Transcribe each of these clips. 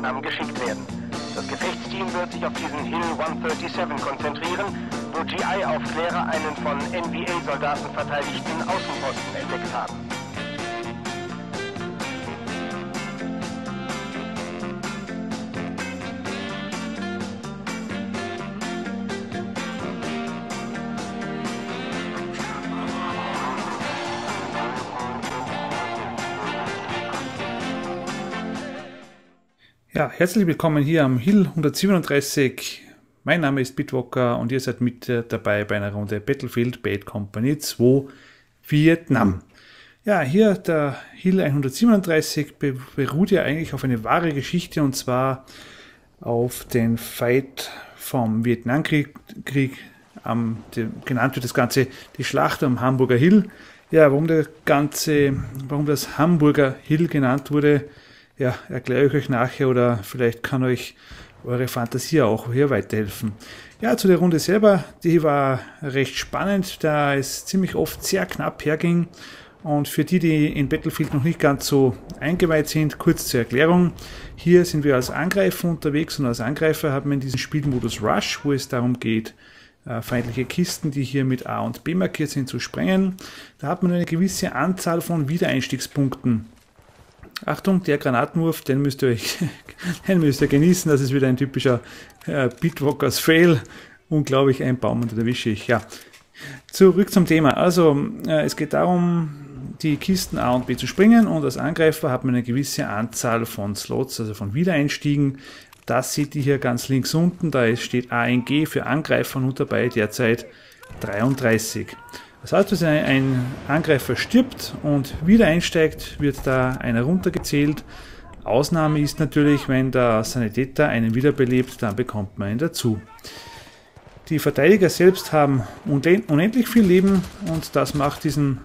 Vietnam geschickt werden. Das Gefechtsteam wird sich auf diesen Hill 137 konzentrieren, wo GI-Aufklärer einen von NVA-Soldaten verteidigten Außenposten entdeckt haben. Herzlich willkommen hier am Hill 137. Mein Name ist Bitwalker und ihr seid mit dabei bei einer Runde Battlefield Bad Company 2 Vietnam. Ja, hier der Hill 137 beruht ja eigentlich auf eine wahre Geschichte und zwar auf den Fight vom Vietnamkrieg, Krieg, ähm, die, genannt wird das Ganze die Schlacht am Hamburger Hill. Ja, warum der ganze, warum das Hamburger Hill genannt wurde, ja, erkläre ich euch nachher oder vielleicht kann euch eure Fantasie auch hier weiterhelfen. Ja, zu der Runde selber, die war recht spannend, da es ziemlich oft sehr knapp herging. Und für die, die in Battlefield noch nicht ganz so eingeweiht sind, kurz zur Erklärung. Hier sind wir als Angreifer unterwegs und als Angreifer haben wir in diesem Spielmodus Rush, wo es darum geht, äh, feindliche Kisten, die hier mit A und B markiert sind, zu sprengen. Da hat man eine gewisse Anzahl von Wiedereinstiegspunkten Achtung, der Granatenwurf, den müsst ihr euch, den müsst ihr genießen. Das ist wieder ein typischer äh, Bitwalkers Fail. Unglaublich ein Baum und erwische ich. Ja. Zurück zum Thema. Also, äh, es geht darum, die Kisten A und B zu springen und als Angreifer hat man eine gewisse Anzahl von Slots, also von Wiedereinstiegen. Das seht ihr hier ganz links unten. Da steht ANG für Angreifer und dabei derzeit 33. Das heißt, wenn ein Angreifer stirbt und wieder einsteigt, wird da einer runtergezählt. Ausnahme ist natürlich, wenn der Sanitäter einen wiederbelebt, dann bekommt man ihn dazu. Die Verteidiger selbst haben unendlich viel Leben und das macht diesen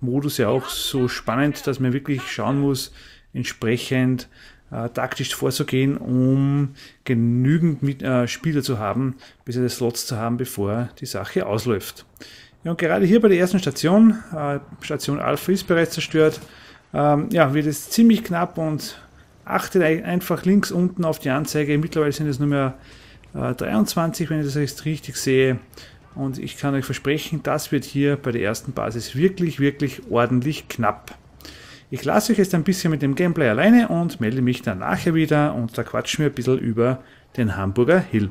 Modus ja auch so spannend, dass man wirklich schauen muss, entsprechend äh, taktisch vorzugehen, um genügend mit, äh, Spieler zu haben, bzw. Slots zu haben, bevor die Sache ausläuft. Ja, und gerade hier bei der ersten Station, äh, Station Alpha ist bereits zerstört, ähm, ja, wird es ziemlich knapp und achtet einfach links unten auf die Anzeige. Mittlerweile sind es nur mehr äh, 23, wenn ich das jetzt richtig sehe. Und ich kann euch versprechen, das wird hier bei der ersten Basis wirklich, wirklich ordentlich knapp. Ich lasse euch jetzt ein bisschen mit dem Gameplay alleine und melde mich dann nachher wieder und da quatschen wir ein bisschen über den Hamburger Hill.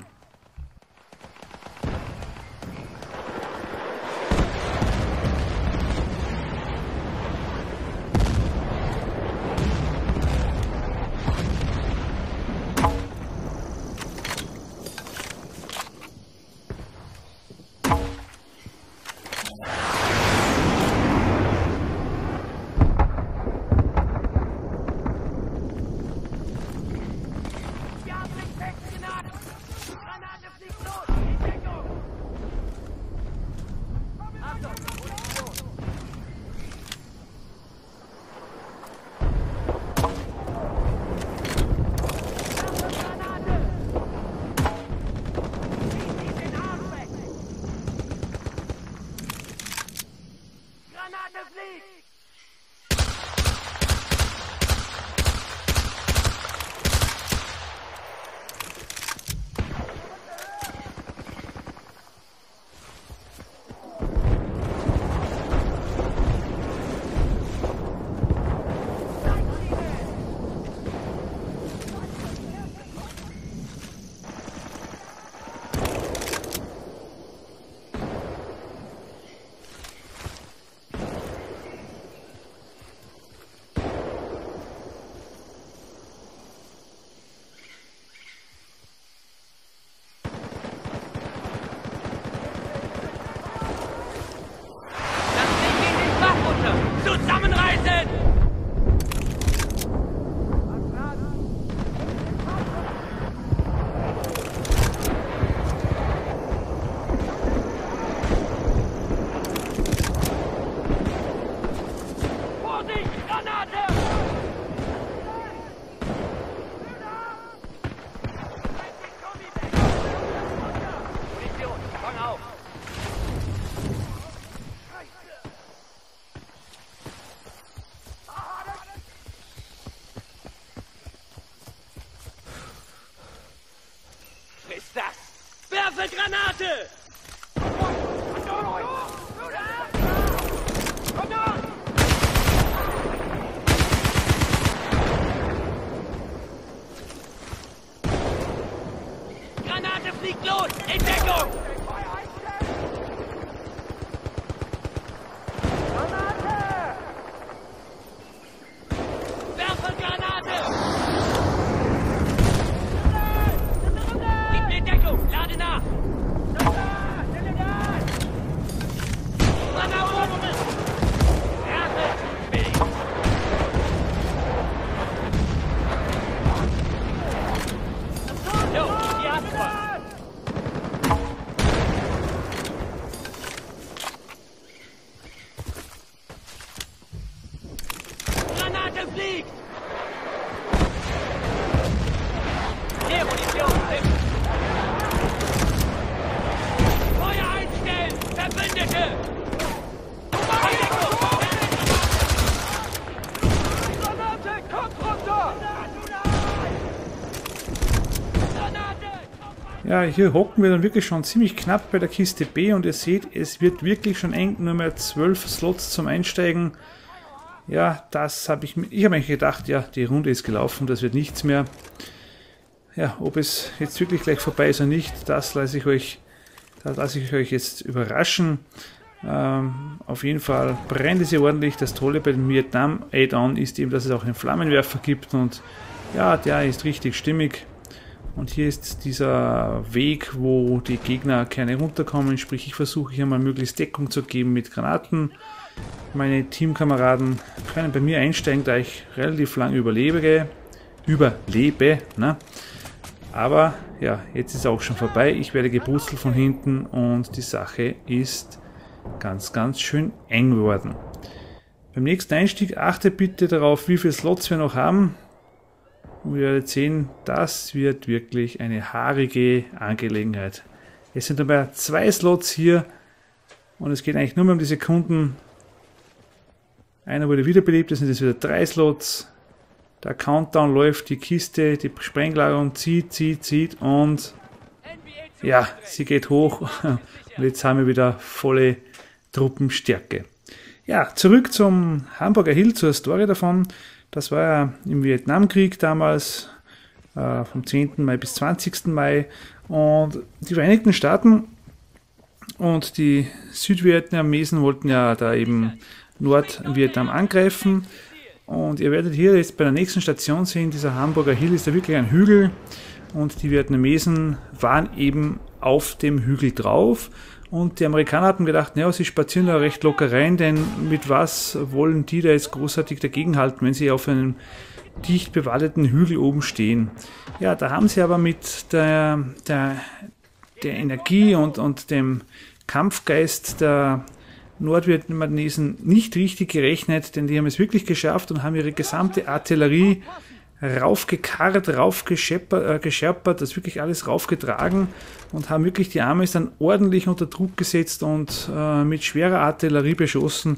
Ja, hier hocken wir dann wirklich schon ziemlich knapp bei der Kiste B und ihr seht, es wird wirklich schon eng, nur mehr 12 Slots zum Einsteigen. Ja, das habe ich mir, ich habe eigentlich gedacht, ja, die Runde ist gelaufen, das wird nichts mehr. Ja, ob es jetzt wirklich gleich vorbei ist oder nicht, das lasse ich euch, das lasse ich euch jetzt überraschen. Ähm, auf jeden Fall brennt es hier ordentlich. Das Tolle bei dem Vietnam Add-on ist eben, dass es auch einen Flammenwerfer gibt und ja, der ist richtig stimmig. Und hier ist dieser Weg, wo die Gegner keine runterkommen. Sprich, ich versuche hier mal möglichst Deckung zu geben mit Granaten. Meine Teamkameraden können bei mir einsteigen, da ich relativ lang überlebe. Überlebe, ne? Aber ja, jetzt ist auch schon vorbei. Ich werde gebrutzelt von hinten und die Sache ist ganz, ganz schön eng geworden. Beim nächsten Einstieg achte bitte darauf, wie viele Slots wir noch haben. Und ihr werdet sehen, das wird wirklich eine haarige Angelegenheit. Es sind dabei zwei Slots hier und es geht eigentlich nur mehr um die Sekunden. Einer wurde wiederbelebt, das sind jetzt wieder drei Slots. Der Countdown läuft, die Kiste, die Sprenglagerung zieht, zieht, zieht und ja, sie geht hoch und jetzt haben wir wieder volle Truppenstärke. Ja, zurück zum Hamburger Hill, zur Story davon. Das war ja im Vietnamkrieg damals, äh, vom 10. Mai bis 20. Mai. Und die Vereinigten Staaten und die Südvietnamesen wollten ja da eben Nordvietnam angreifen. Und ihr werdet hier jetzt bei der nächsten Station sehen, dieser Hamburger Hill ist ja wirklich ein Hügel. Und die Vietnamesen waren eben auf dem Hügel drauf. Und die Amerikaner hatten gedacht, naja, sie spazieren da recht locker rein, denn mit was wollen die da jetzt großartig dagegenhalten, wenn sie auf einem dicht bewaldeten Hügel oben stehen? Ja, da haben sie aber mit der, der, der Energie und, und dem Kampfgeist der Nordvietnamesen nicht richtig gerechnet, denn die haben es wirklich geschafft und haben ihre gesamte Artillerie raufgekarrt, raufgeschärpert, äh, das wirklich alles raufgetragen und haben wirklich die Amis dann ordentlich unter Druck gesetzt und äh, mit schwerer Artillerie beschossen.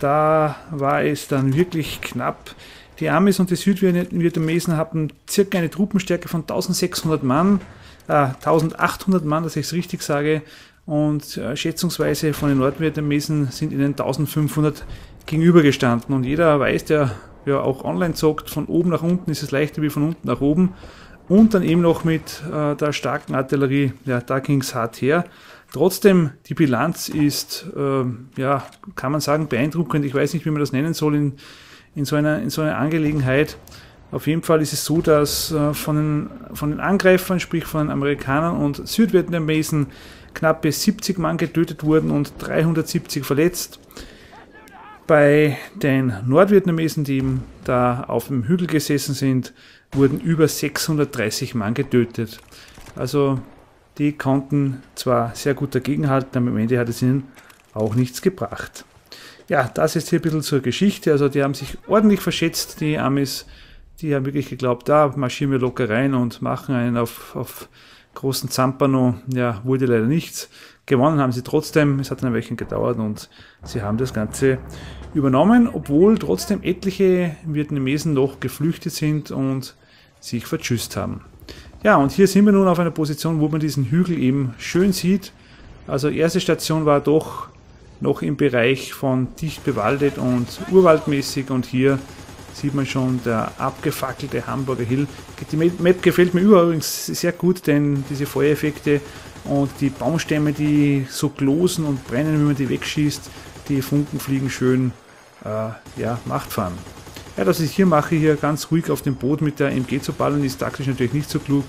Da war es dann wirklich knapp. Die Amis und die Südvietnamesen hatten circa eine Truppenstärke von 1600 Mann, äh, 1800 Mann, dass ich es richtig sage, und äh, schätzungsweise von den Nordvietnamesen sind ihnen 1500 gegenübergestanden. Und jeder weiß, der ja auch online zockt, von oben nach unten ist es leichter wie von unten nach oben. Und dann eben noch mit äh, der starken Artillerie, ja, da ging es hart her. Trotzdem, die Bilanz ist, äh, ja, kann man sagen, beeindruckend. Ich weiß nicht, wie man das nennen soll in, in, so, einer, in so einer Angelegenheit. Auf jeden Fall ist es so, dass äh, von, den, von den Angreifern, sprich von den Amerikanern und Südvietnamesen, knappe 70 Mann getötet wurden und 370 verletzt. Bei den Nordvietnamesen, die eben da auf dem Hügel gesessen sind, wurden über 630 Mann getötet. Also die konnten zwar sehr gut dagegenhalten, aber am Ende hat es ihnen auch nichts gebracht. Ja, das ist hier ein bisschen zur Geschichte. Also die haben sich ordentlich verschätzt, die Amis. Die haben wirklich geglaubt, da marschieren wir locker rein und machen einen auf, auf großen Zampano. Ja, wurde leider nichts. Gewonnen haben sie trotzdem. Es hat ein Weilchen gedauert und sie haben das Ganze übernommen, obwohl trotzdem etliche Vietnamesen noch geflüchtet sind und sich vertschüsst haben. Ja, und hier sind wir nun auf einer Position, wo man diesen Hügel eben schön sieht. Also erste Station war doch noch im Bereich von dicht bewaldet und urwaldmäßig und hier sieht man schon der abgefackelte Hamburger Hill. Die Map gefällt mir übrigens sehr gut, denn diese Feuereffekte und die Baumstämme, die so glosen und brennen, wenn man die wegschießt, die Funken fliegen schön, äh, ja, Macht fahren. Ja, dass ich hier mache, hier ganz ruhig auf dem Boot mit der MG zu ballern, ist taktisch natürlich nicht so klug,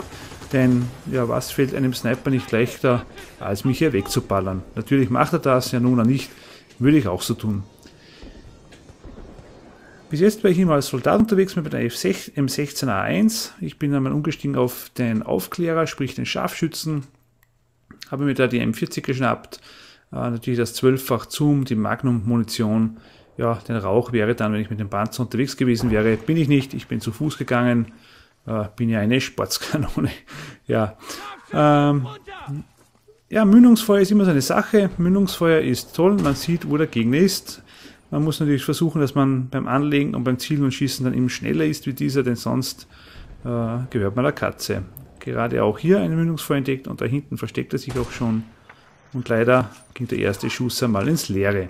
denn ja, was fällt einem Sniper nicht leichter, als mich hier wegzuballern? Natürlich macht er das, ja nun nicht, würde ich auch so tun. Bis jetzt war ich immer als Soldat unterwegs mit der M16A1. Ich bin einmal umgestiegen auf den Aufklärer, sprich den Scharfschützen. Habe mir da die M40 geschnappt. Äh, natürlich das 12-fach Zoom, die Magnum-Munition. Ja, den Rauch wäre dann, wenn ich mit dem Panzer unterwegs gewesen wäre. Bin ich nicht, ich bin zu Fuß gegangen. Äh, bin ja eine Sportskanone. ja. Ähm, ja, Mündungsfeuer ist immer so eine Sache. Mündungsfeuer ist toll, man sieht, wo der Gegner ist. Man muss natürlich versuchen, dass man beim Anlegen und beim Zielen und Schießen dann eben schneller ist wie dieser, denn sonst äh, gehört man der Katze. Gerade auch hier ein Mündungsfeuer entdeckt und da hinten versteckt er sich auch schon. Und leider ging der erste Schuss einmal ins Leere.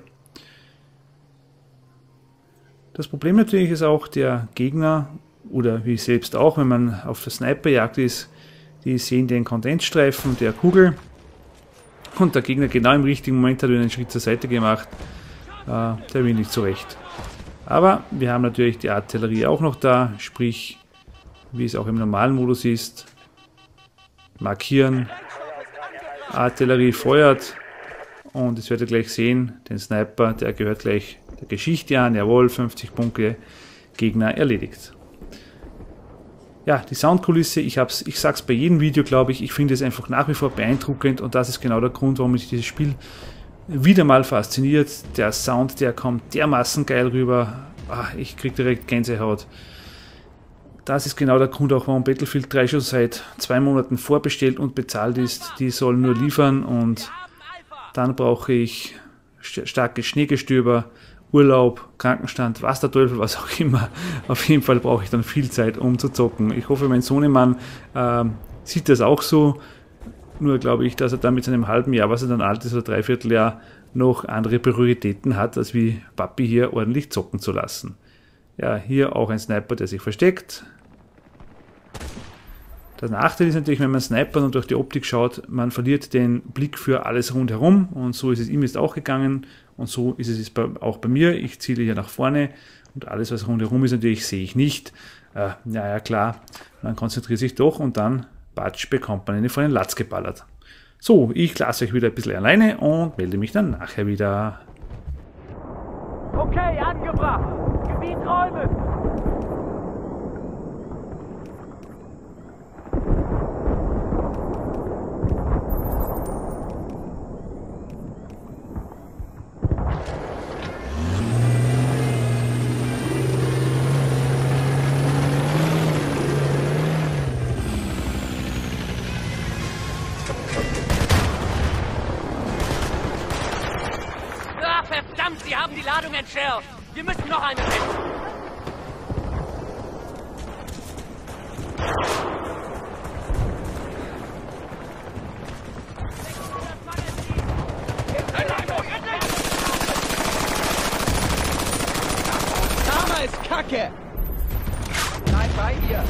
Das Problem natürlich ist auch, der Gegner oder wie selbst auch, wenn man auf der Sniperjagd ist, die sehen den Kondensstreifen der Kugel und der Gegner genau im richtigen Moment hat einen Schritt zur Seite gemacht äh, der will nicht zurecht. Aber wir haben natürlich die Artillerie auch noch da, sprich, wie es auch im normalen Modus ist. Markieren, Artillerie feuert und jetzt werdet ihr gleich sehen, den Sniper, der gehört gleich der Geschichte an, jawohl, 50 Punkte, Gegner erledigt. Ja, die Soundkulisse, ich, hab's, ich sag's bei jedem Video, glaube ich, ich finde es einfach nach wie vor beeindruckend und das ist genau der Grund, warum ich dieses Spiel wieder mal fasziniert. Der Sound, der kommt dermaßen geil rüber. Ach, ich krieg direkt Gänsehaut. Das ist genau der Grund auch, warum Battlefield 3 schon seit zwei Monaten vorbestellt und bezahlt ist. Die sollen nur liefern und dann brauche ich starkes Schneegestöber, Urlaub, Krankenstand, was der Teufel, was auch immer. Auf jeden Fall brauche ich dann viel Zeit, um zu zocken. Ich hoffe, mein Sohnemann äh, sieht das auch so. Nur glaube ich, dass er da mit seinem halben Jahr, was er dann alt ist, oder Dreivierteljahr, noch andere Prioritäten hat, als wie Papi hier ordentlich zocken zu lassen. Ja, hier auch ein Sniper, der sich versteckt. Der Nachteil ist natürlich, wenn man snipert und durch die Optik schaut, man verliert den Blick für alles rundherum und so ist es ihm jetzt auch gegangen und so ist es auch bei mir. Ich ziele hier nach vorne und alles, was rundherum ist, natürlich sehe ich nicht. Äh, naja, klar, man konzentriert sich doch und dann Batsch bekommt man eine von den Latz geballert. So, ich lasse euch wieder ein bisschen alleine und melde mich dann nachher wieder. Okay, angebracht. Gebiet räumen. Entschärft. Wir müssen noch eine finden. Kacke! Bleib bei ihr!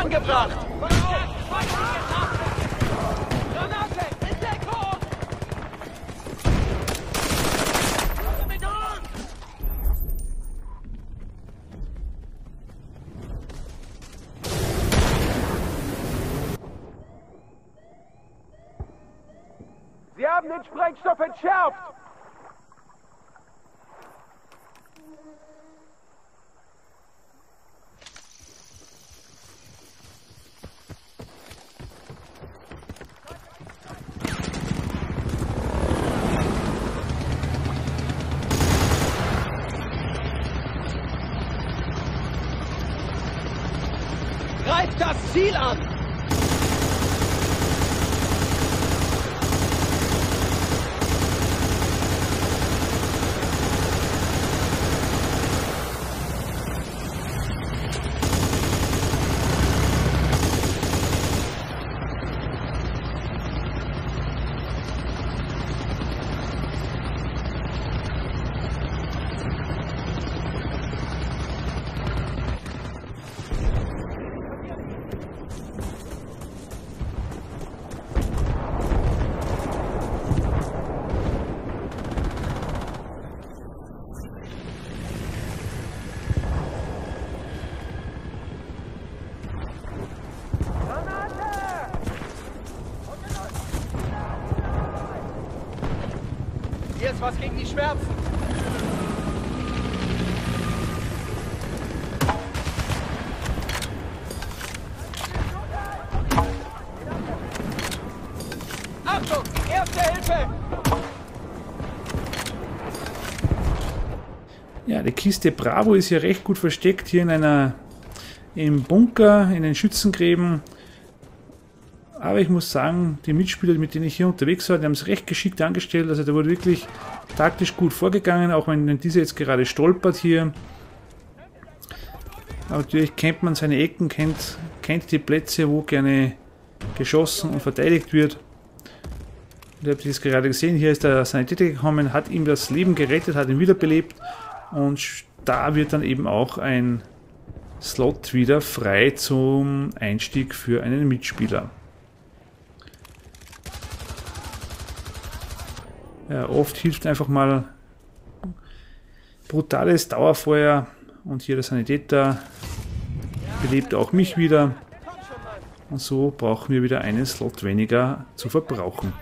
Angebracht. Sie haben den Sprengstoff entschärft. Ziel an! Jetzt was gegen die Schmerzen. Achtung! Erste Hilfe! Ja, die Kiste Bravo ist hier recht gut versteckt, hier in einer im Bunker, in den Schützengräben. Aber ich muss sagen, die Mitspieler, mit denen ich hier unterwegs war, die haben es recht geschickt angestellt. Also da wurde wirklich taktisch gut vorgegangen, auch wenn dieser jetzt gerade stolpert hier. Aber natürlich kennt man seine Ecken, kennt, kennt die Plätze, wo gerne geschossen und verteidigt wird. Und ihr habt es gerade gesehen, hier ist der Sanitäter gekommen, hat ihm das Leben gerettet, hat ihn wiederbelebt. Und da wird dann eben auch ein Slot wieder frei zum Einstieg für einen Mitspieler. Ja, oft hilft einfach mal brutales Dauerfeuer und hier der Sanitäter belebt auch mich wieder. Und so brauchen wir wieder einen Slot weniger zu verbrauchen.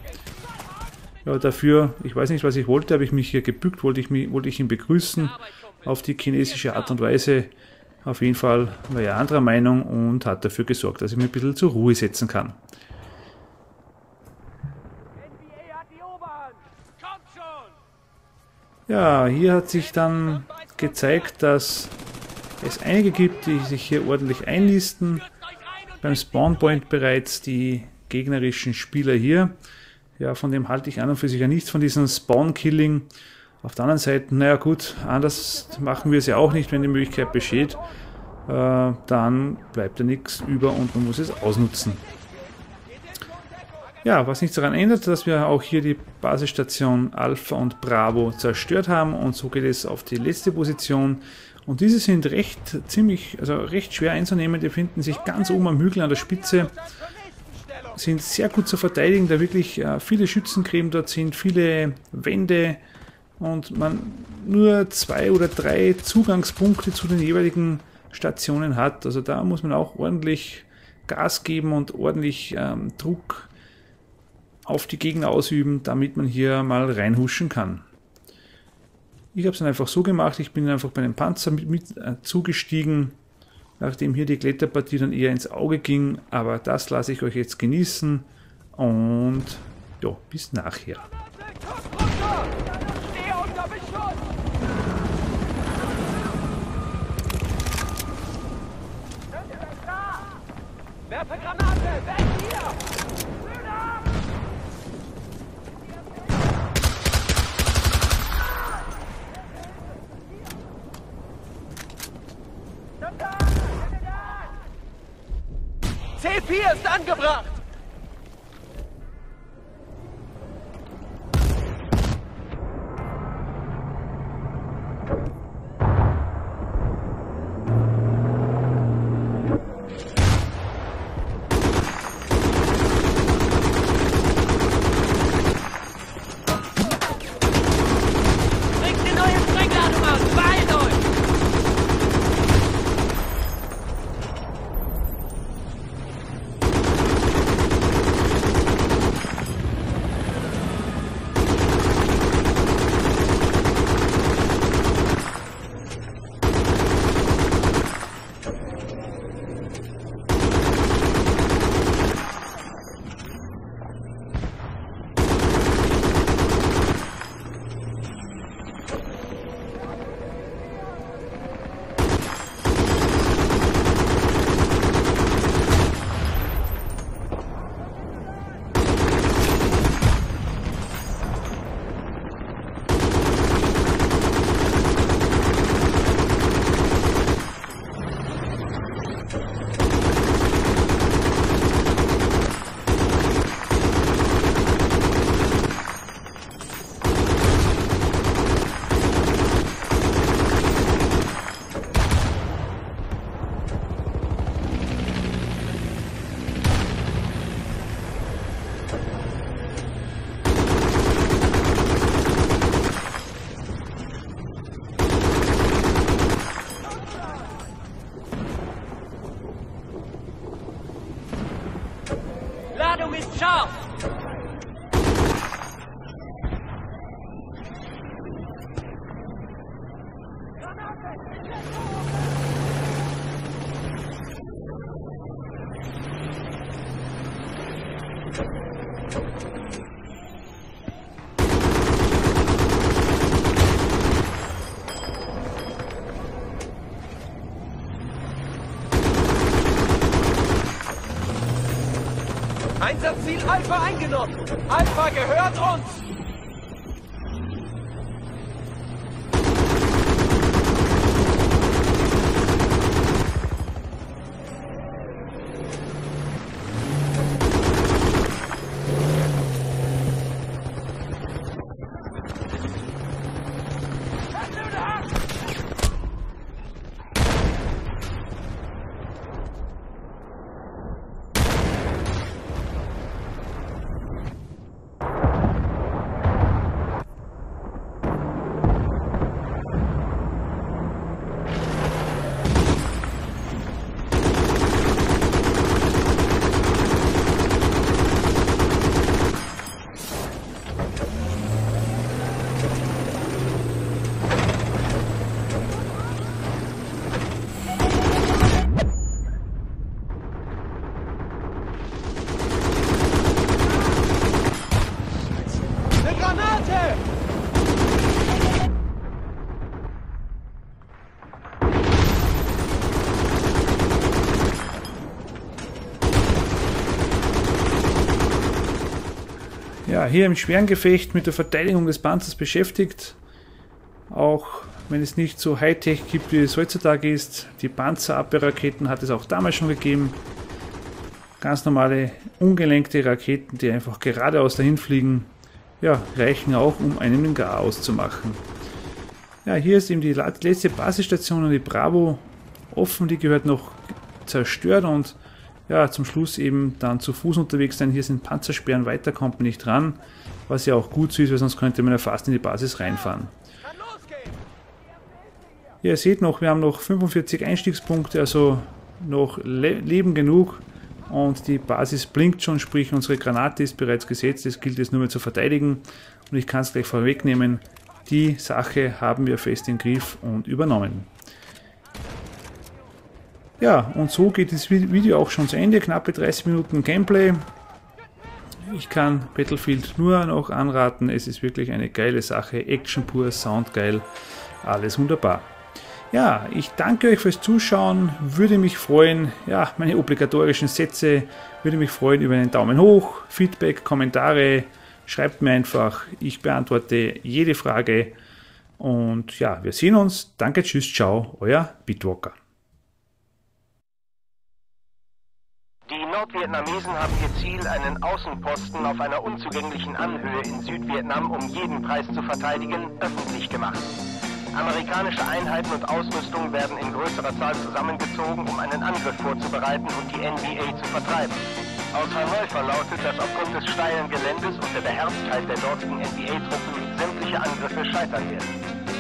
Ja, dafür, ich weiß nicht, was ich wollte, habe ich mich hier gebückt, wollte ich, mich, wollte ich ihn begrüßen auf die chinesische Art und Weise. Auf jeden Fall war er anderer Meinung und hat dafür gesorgt, dass ich mich ein bisschen zur Ruhe setzen kann. NBA hat die Oberhand. Kommt schon. Ja, hier hat sich dann gezeigt, dass es einige gibt, die sich hier ordentlich einlisten. Beim Spawnpoint bereits die gegnerischen Spieler hier. Ja, von dem halte ich an und für sich ja nichts von diesem Spawn-Killing. Auf der anderen Seite, naja gut, anders machen wir es ja auch nicht, wenn die Möglichkeit besteht. Äh, dann bleibt ja nichts über und man muss es ausnutzen. Ja, was nichts daran ändert, dass wir auch hier die Basisstation Alpha und Bravo zerstört haben und so geht es auf die letzte Position. Und diese sind recht ziemlich, also recht schwer einzunehmen. Die befinden sich ganz oben am Hügel an der Spitze, sind sehr gut zu verteidigen, da wirklich äh, viele Schützengräben dort sind, viele Wände und man nur zwei oder drei Zugangspunkte zu den jeweiligen Stationen hat. Also da muss man auch ordentlich Gas geben und ordentlich ähm, Druck auf die Gegner ausüben, damit man hier mal reinhuschen kann. Ich habe es dann einfach so gemacht, ich bin einfach bei dem Panzer mit, mit äh, zugestiegen, nachdem hier die Kletterpartie dann eher ins Auge ging, aber das lasse ich euch jetzt genießen und ja, bis nachher. Werfe Granate! Weg hier! C4 ist angebracht! Einsatzziel Alpha eingenommen. Alpha gehört uns. Hier im schweren Gefecht mit der Verteidigung des Panzers beschäftigt. Auch wenn es nicht so Hightech gibt, wie es heutzutage ist. Die Panzerabwehrraketen hat es auch damals schon gegeben. Ganz normale, ungelenkte Raketen, die einfach geradeaus dahin fliegen, ja, reichen auch, um einen den Garaus zu machen. Ja, hier ist eben die letzte Basisstation, die Bravo, offen, die gehört noch zerstört und ja, zum Schluss eben dann zu Fuß unterwegs sein. Hier sind Panzersperren, weiter kommt man nicht ran, was ja auch gut so ist, weil sonst könnte man ja fast in die Basis reinfahren. Ja, ihr seht noch, wir haben noch 45 Einstiegspunkte, also noch le Leben genug und die Basis blinkt schon, sprich unsere Granate ist bereits gesetzt, es gilt es nur mehr zu verteidigen und ich kann es gleich vorwegnehmen, die Sache haben wir fest im Griff und übernommen. Ja, und so geht das Vi- Video auch schon zu Ende, knappe 30 Minuten Gameplay. Ich kann Battlefield nur noch anraten, es ist wirklich eine geile Sache, Action pur, Sound geil, alles wunderbar. Ja, ich danke euch fürs Zuschauen, würde mich freuen, ja, meine obligatorischen Sätze, würde mich freuen über einen Daumen hoch, Feedback, Kommentare, schreibt mir einfach, ich beantworte jede Frage und ja, wir sehen uns. Danke, tschüss, ciao, euer Bitwalker. Die Nordvietnamesen haben ihr Ziel, einen Außenposten auf einer unzugänglichen Anhöhe in Südvietnam um jeden Preis zu verteidigen, öffentlich gemacht. Amerikanische Einheiten und Ausrüstung werden in größerer Zahl zusammengezogen, um einen Angriff vorzubereiten und die NVA zu vertreiben. Aus Hanoi verlautet, dass aufgrund des steilen Geländes und der Beherztheit der dortigen NVA-Truppen sämtliche Angriffe scheitern werden.